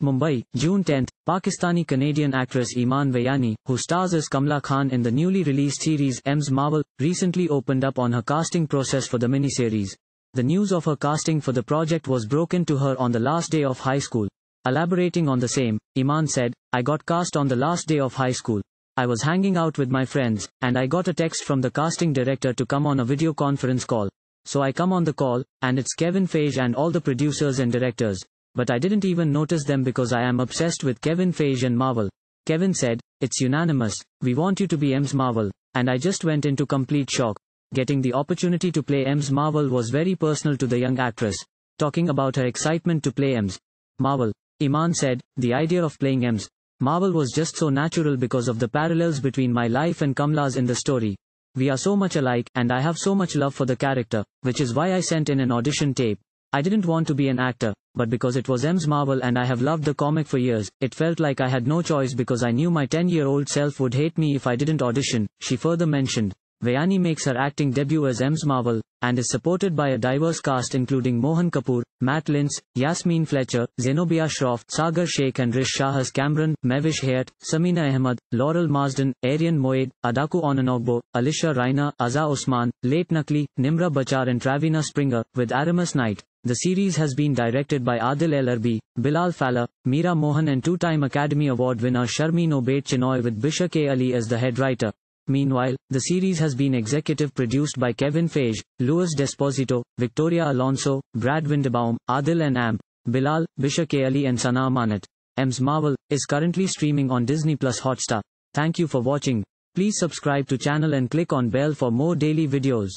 Mumbai, June 10, Pakistani-Canadian actress Iman Vellani, who stars as Kamala Khan in the newly released series Ms. Marvel, recently opened up on her casting process for the miniseries. The news of her casting for the project was broken to her on the last day of high school. Elaborating on the same, Iman said, I got cast on the last day of high school. I was hanging out with my friends, and I got a text from the casting director to come on a video conference call. So I come on the call, and it's Kevin Feige and all the producers and directors but I didn't even notice them because I am obsessed with Kevin Feige and Marvel. Kevin said, It's unanimous, we want you to be Ms. Marvel, and I just went into complete shock. Getting the opportunity to play Ms. Marvel was very personal to the young actress. Talking about her excitement to play Ms. Marvel, Iman said, The idea of playing Ms. Marvel was just so natural because of the parallels between my life and Kamala's in the story. We are so much alike, and I have so much love for the character, which is why I sent in an audition tape. I didn't want to be an actor, but because it was Ms. Marvel and I have loved the comic for years, it felt like I had no choice because I knew my 10-year-old self would hate me if I didn't audition, she further mentioned. Vellani makes her acting debut as Ms. Marvel, and is supported by a diverse cast including Mohan Kapur, Matt Lintz, Yasmeen Fletcher, Zenobia Shroff, Saagar Shaikh and Rish Shah as Kamran, Mehwish Hayat, Samina Ahmad, Laurel Marsden, Arian Moayed, Adaku Ononogbo, Alisha Raina, Azhar Usman, Laith Nakli, Nimra Bucha and Travina Springer, with Aramis Knight. The series has been directed by Adil El Arbi, Bilall Fallah, Meera Menon and two-time Academy Award winner Sharmeen Obaid Chinoy with Bisha K. Ali as the head writer. Meanwhile, the series has been executive produced by Kevin Feige, Louis D'Esposito, Victoria Alonso, Brad Winderbaum, Adil and Amp, Bilall, Bishak. Ali and Sana Amanat. Ms. Marvel is currently streaming on Disney Plus Hotstar. Thank you for watching. Please subscribe to channel and click on bell for more daily videos.